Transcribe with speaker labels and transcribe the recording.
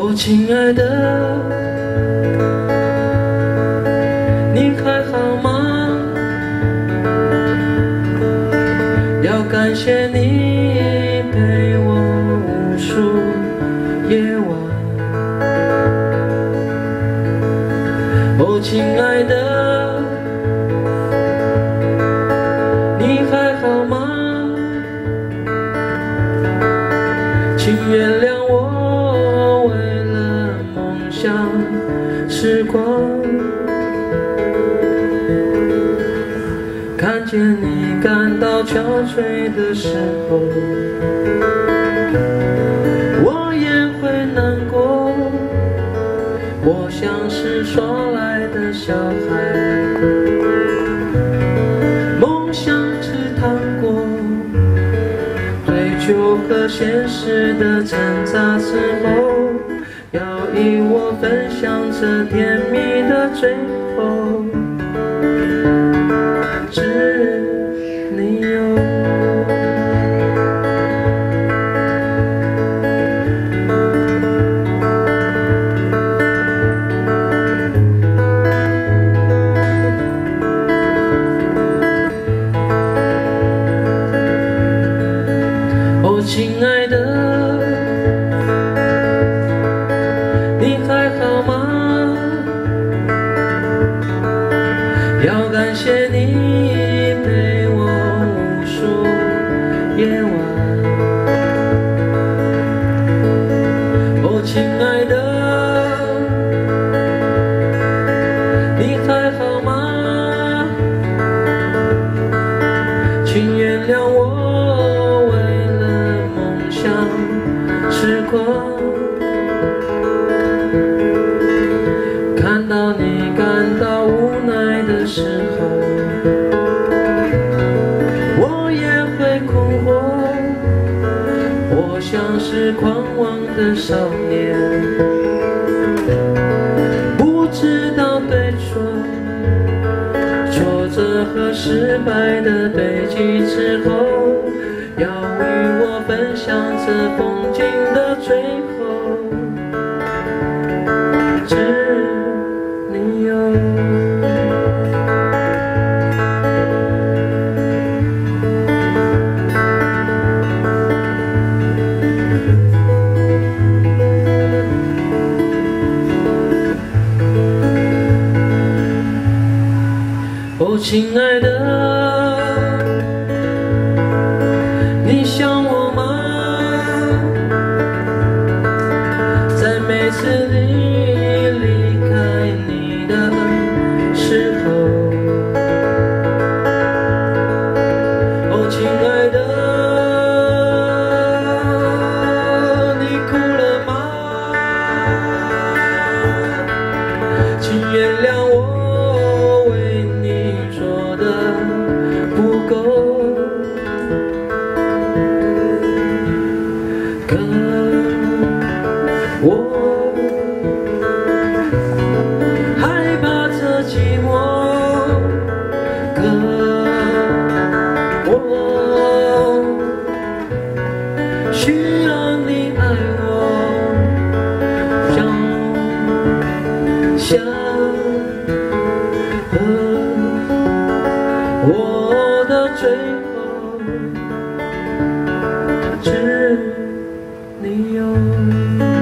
Speaker 1: 哦亲爱的，你还好吗？要感谢你陪我无数夜晚。哦，亲爱的，你还好吗？请原谅我梦想时光，看见你感到憔悴的时候，我也会难过。我像是耍赖的小孩，梦想吃糖果，追求和现实的挣扎之后，你我分享着甜蜜的最后，谅我为了梦想痴狂，看到你感到无奈的时候，我也会困惑。我像是狂妄的少年，折和失败的堆积之后，要与我分享这风景的最亲爱的，和我的最后，只你有。